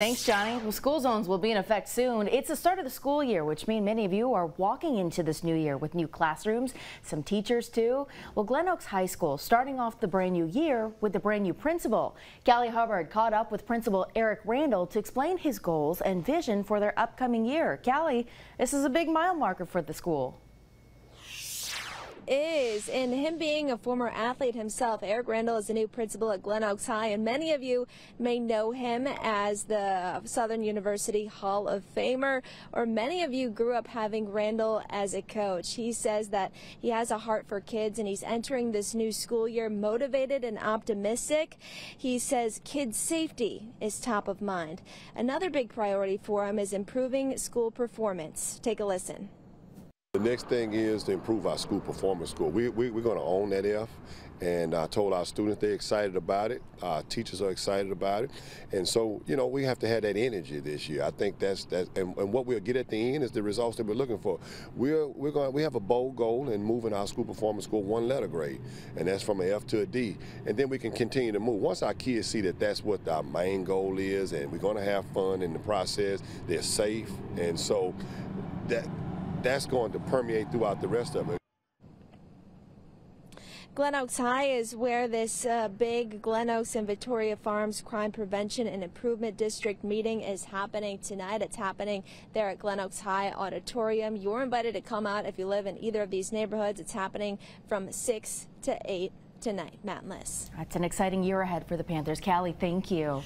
Thanks, Johnny. Well, school zones will be in effect soon. It's the start of the school year, which means many of you are walking into this new year with new classrooms, some teachers too. Well, Glen Oaks High School starting off the brand new year with the brand new principal. Callie Hubbard caught up with Principal Eric Randall to explain his goals and vision for their upcoming year. Callie, this is a big mile marker for the school is. And him being a former athlete himself, Eric Randall is the new principal at Glen Oaks High, and many of you may know him as the Southern University Hall of Famer, or many of you grew up having Randall as a coach. He says that he has a heart for kids and he's entering this new school year motivated and optimistic. He says kids' safety is top of mind. Another big priority for him is improving school performance. Take a listen. The next thing is to improve our school performance score. We, we, are going to own that F, and I told our students they're excited about it. Our teachers are excited about it, and so you know we have to have that energy this year. I think that's that, and, and what we'll get at the end is the results that we're looking for. We're we're going we have a bold goal in moving our school performance score one letter grade, and that's from an F to a D, and then we can continue to move. Once our kids see that that's what our main goal is, and we're going to have fun in the process, they're safe, and so that that's going to permeate throughout the rest of it. Glen Oaks High is where this uh, big Glen Oaks and Victoria Farms Crime Prevention and Improvement District meeting is happening tonight. It's happening there at Glen Oaks High Auditorium. You're invited to come out if you live in either of these neighborhoods. It's happening from 6 to 8 tonight. Matt and Liz. That's an exciting year ahead for the Panthers. Callie, thank you.